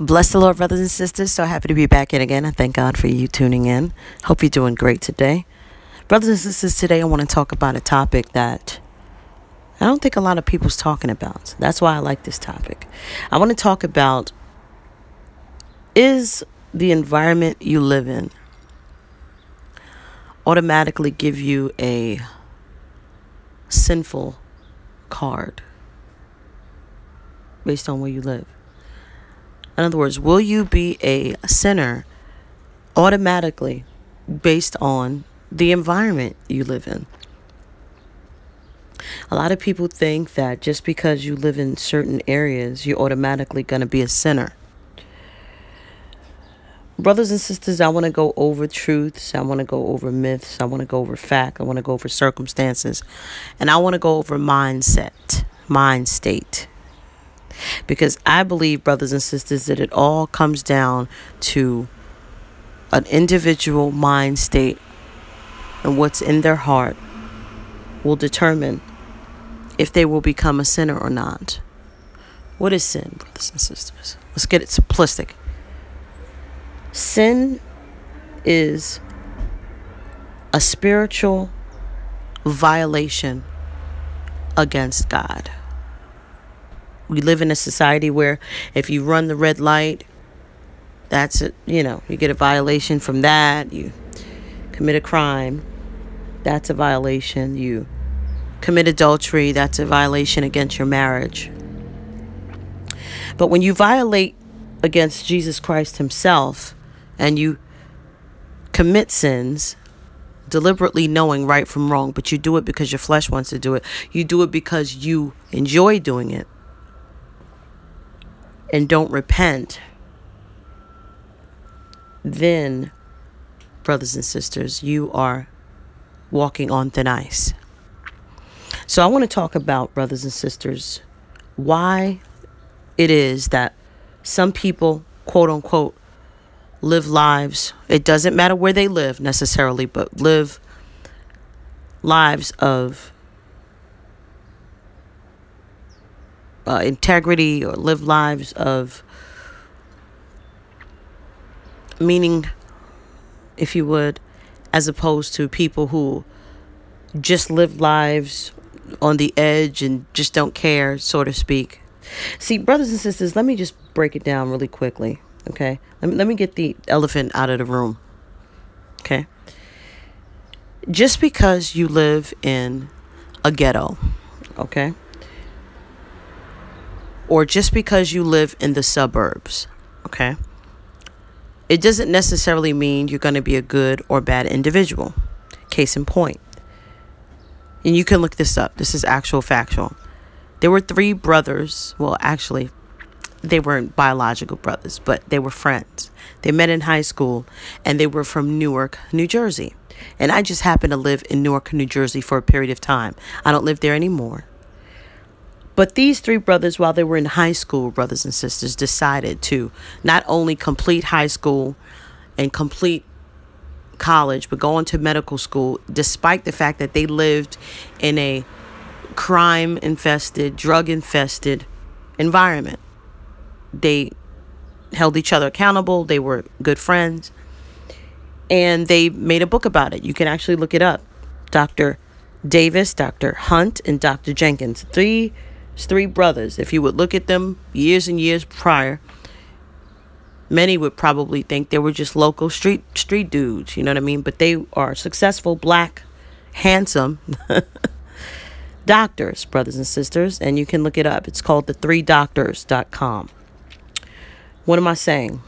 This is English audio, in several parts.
Bless the Lord, brothers and sisters. So happy to be back in again. I thank God for you tuning in. Hope you're doing great today. Brothers and sisters, today I want to talk about a topic that I don't think a lot of people's talking about. That's why I like this topic. I want to talk about is the environment you live in automatically give you a sinful card based on where you live? In other words, will you be a sinner automatically based on the environment you live in? A lot of people think that just because you live in certain areas, you're automatically going to be a sinner. Brothers and sisters, I want to go over truths. I want to go over myths. I want to go over fact. I want to go over circumstances. And I want to go over mindset, mind state. Because I believe, brothers and sisters, that it all comes down to an individual mind state and what's in their heart will determine if they will become a sinner or not. What is sin, brothers and sisters? Let's get it simplistic. Sin is a spiritual violation against God. We live in a society where if you run the red light, that's it, you know, you get a violation from that. You commit a crime, that's a violation. You commit adultery, that's a violation against your marriage. But when you violate against Jesus Christ Himself and you commit sins, deliberately knowing right from wrong, but you do it because your flesh wants to do it, you do it because you enjoy doing it and don't repent, then, brothers and sisters, you are walking on thin ice. So, I want to talk about, brothers and sisters, why it is that some people, quote unquote, live lives. It doesn't matter where they live necessarily, but live lives of uh, integrity or live lives of meaning, if you would, as opposed to people who just live lives on the edge and just don't care, so to speak. See, brothers and sisters, let me just break it down really quickly, okay? Let me, let me get the elephant out of the room, okay? Just because you live in a ghetto, okay? Or just because you live in the suburbs, okay? It doesn't necessarily mean you're going to be a good or bad individual. Case in point. And you can look this up. This is actual factual. There were three brothers. Well, actually, they weren't biological brothers, but they were friends. They met in high school and they were from Newark, New Jersey. And I just happened to live in Newark, New Jersey for a period of time. I don't live there anymore. But these three brothers, while they were in high school, brothers and sisters, decided to not only complete high school and complete college, but go into medical school, despite the fact that they lived in a crime infested, drug infested environment. They held each other accountable, they were good friends, and they made a book about it. You can actually look it up. Dr. Davis, Dr. Hunt, and Dr. Jenkins. Three three brothers. If you would look at them years and years prior, many would probably think they were just local street street dudes, you know what I mean? But they are successful, black, handsome doctors, brothers and sisters, and you can look it up. It's called the 3doctors.com. What am I saying?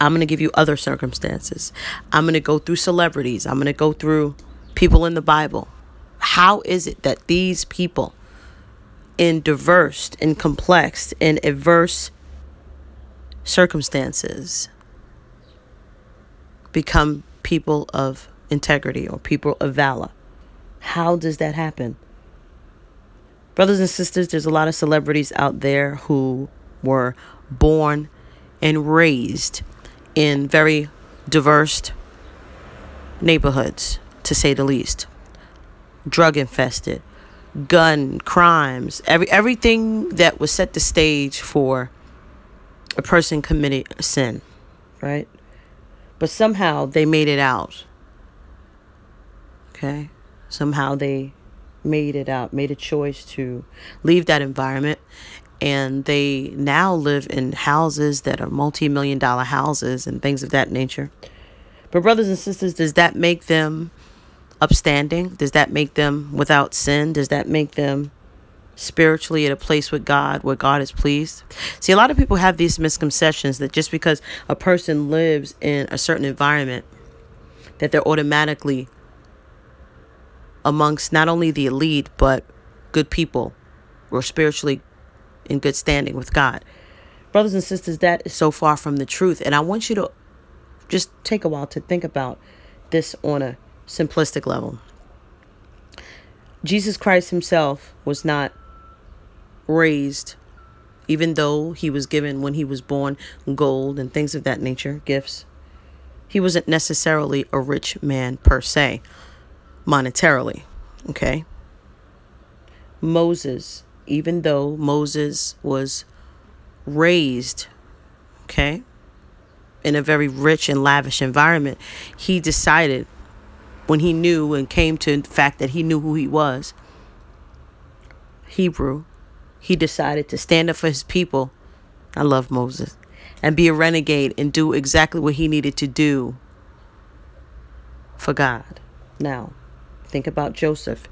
I'm going to give you other circumstances. I'm going to go through celebrities. I'm going to go through people in the Bible. How is it that these people in diverse and complex and adverse circumstances become people of integrity or people of valor. How does that happen? Brothers and sisters, there's a lot of celebrities out there who were born and raised in very diverse neighborhoods, to say the least. Drug infested, gun crimes, every everything that was set the stage for a person committed a sin, right? But somehow they made it out. Okay? Somehow they made it out, made a choice to leave that environment. And they now live in houses that are multi million dollar houses and things of that nature. But, brothers and sisters, does that make them upstanding? Does that make them without sin? Does that make them spiritually at a place with God where God is pleased? See, a lot of people have these misconceptions that just because a person lives in a certain environment, that they're automatically amongst not only the elite but good people or spiritually in good standing with God. Brothers and sisters, that is so far from the truth. And I want you to just take a while to think about this on a simplistic level. Jesus Christ himself was not raised, even though he was given when he was born gold and things of that nature, gifts. He wasn't necessarily a rich man per se, monetarily. Okay? Moses, even though Moses was raised, okay, in a very rich and lavish environment, he decided when he knew and came to the fact that he knew who he was, Hebrew, he decided to stand up for his people. I love Moses. And be a renegade and do exactly what he needed to do for God. Now, think about Joseph.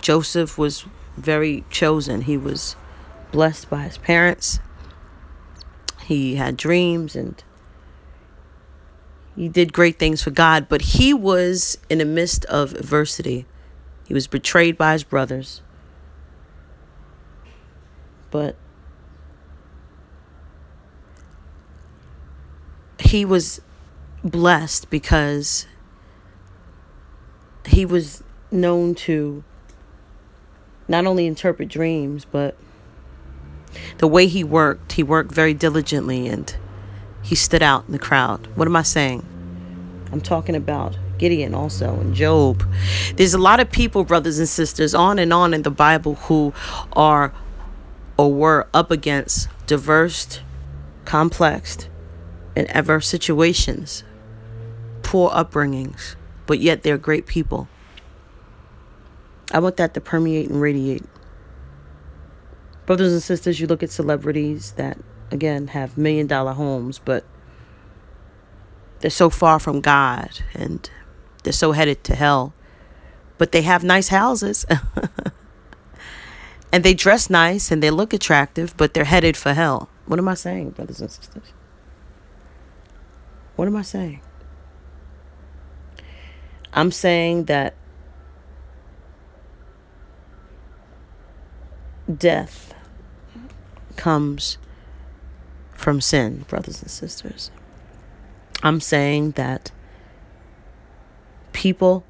Joseph was very chosen. He was blessed by his parents. He had dreams and he did great things for God, but he was in the midst of adversity. He was betrayed by his brothers. But he was blessed because he was known to not only interpret dreams, but the way he worked, he worked very diligently and he stood out in the crowd. What am I saying? I'm talking about Gideon also and Job. There's a lot of people, brothers and sisters, on and on in the Bible who are or were up against diverse, complex, and adverse situations, poor upbringings, but yet they're great people. I want that to permeate and radiate. Brothers and sisters, you look at celebrities that again, have million dollar homes, but they're so far from God and they're so headed to hell. But they have nice houses. and they dress nice and they look attractive, but they're headed for hell. What am I saying, brothers and sisters? What am I saying? I'm saying that death comes from sin, brothers and sisters. I'm saying that people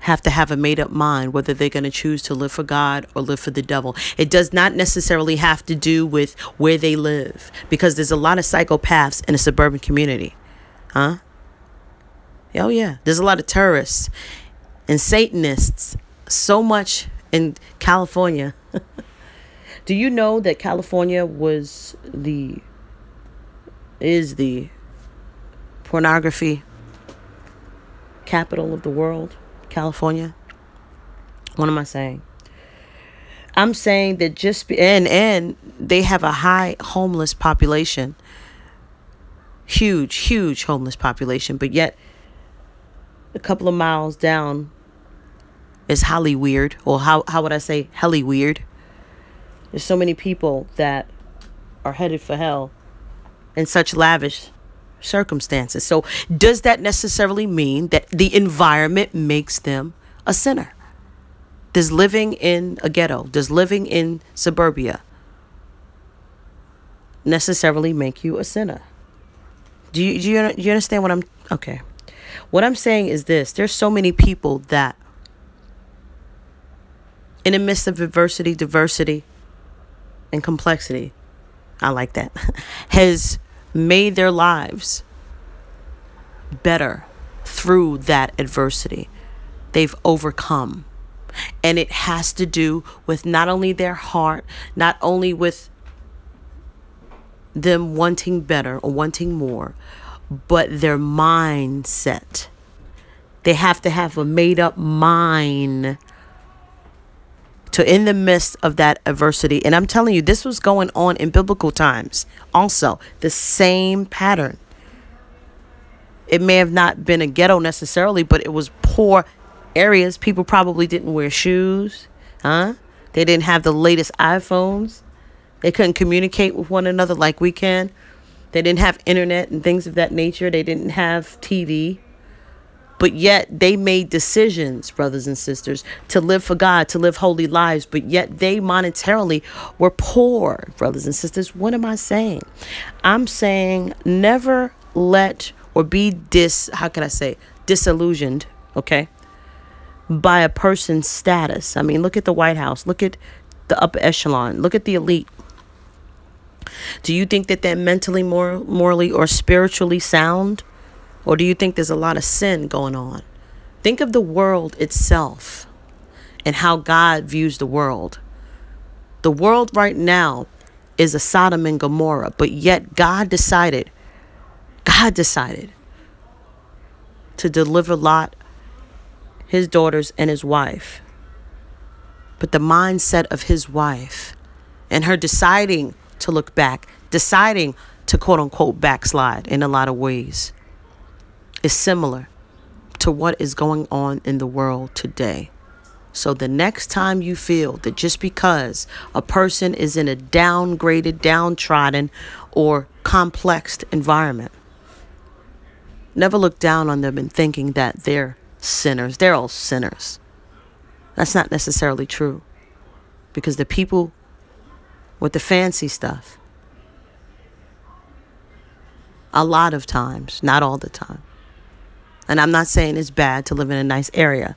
have to have a made up mind whether they're going to choose to live for God or live for the devil. It does not necessarily have to do with where they live because there's a lot of psychopaths in a suburban community. Huh? Oh, yeah. There's a lot of terrorists and Satanists, so much in California. Do you know that California was the is the pornography capital of the world? California. What am I saying? I'm saying that just be, and and they have a high homeless population. Huge, huge homeless population, but yet a couple of miles down is Hollyweird, or how how would I say Hollyweird? There's so many people that are headed for hell in such lavish circumstances. So, does that necessarily mean that the environment makes them a sinner? Does living in a ghetto, does living in suburbia necessarily make you a sinner? Do you, do you, do you understand what I'm okay? What I'm saying is this there's so many people that, in the midst of adversity, diversity, and complexity, I like that, has made their lives better through that adversity. They've overcome. And it has to do with not only their heart, not only with them wanting better or wanting more, but their mindset. They have to have a made up mind to in the midst of that adversity. And I'm telling you, this was going on in biblical times. Also, the same pattern. It may have not been a ghetto necessarily, but it was poor areas. People probably didn't wear shoes, huh? They didn't have the latest iPhones. They couldn't communicate with one another like we can. They didn't have internet and things of that nature. They didn't have TV. But yet they made decisions, brothers and sisters, to live for God, to live holy lives. But yet they monetarily were poor, brothers and sisters. What am I saying? I'm saying never let or be dis, how can I say, disillusioned, okay, by a person's status. I mean, look at the White House, look at the upper echelon, look at the elite. Do you think that they're mentally, more, morally, or spiritually sound? Or do you think there's a lot of sin going on? Think of the world itself and how God views the world. The world right now is a Sodom and Gomorrah, but yet God decided, God decided to deliver Lot, his daughters, and his wife. But the mindset of his wife and her deciding to look back, deciding to quote unquote backslide in a lot of ways is similar to what is going on in the world today. So the next time you feel that just because a person is in a downgraded, downtrodden, or complexed environment, never look down on them and thinking that they're sinners. They're all sinners. That's not necessarily true. Because the people with the fancy stuff, a lot of times, not all the time, and I'm not saying it's bad to live in a nice area.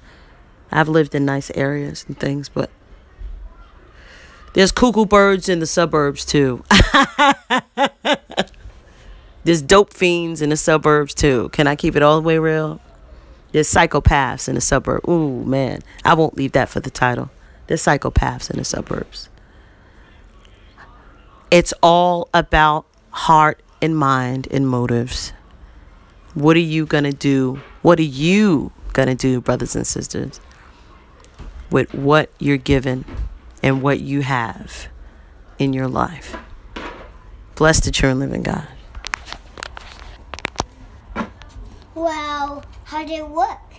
I've lived in nice areas and things, but there's cuckoo birds in the suburbs too. there's dope fiends in the suburbs too. Can I keep it all the way real? There's psychopaths in the suburbs. Ooh, man. I won't leave that for the title. There's psychopaths in the suburbs. It's all about heart and mind and motives. What are you going to do? What are you going to do, brothers and sisters, with what you're given and what you have in your life? Bless the true and living God. Well, how did it work?